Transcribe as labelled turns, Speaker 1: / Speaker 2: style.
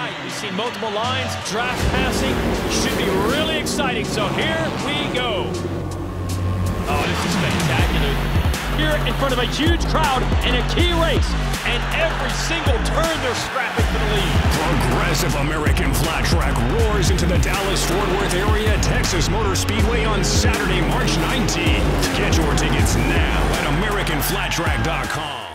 Speaker 1: We've seen multiple lines, draft passing. Should be really exciting, so here we go. Oh, this is spectacular. Here in front of a huge crowd in a key race, and every single turn they're scrapping for the lead.
Speaker 2: Progressive American Flat Track roars into the Dallas-Fort Worth area Texas Motor Speedway on Saturday, March 19th. Get your tickets now at AmericanFlatTrack.com.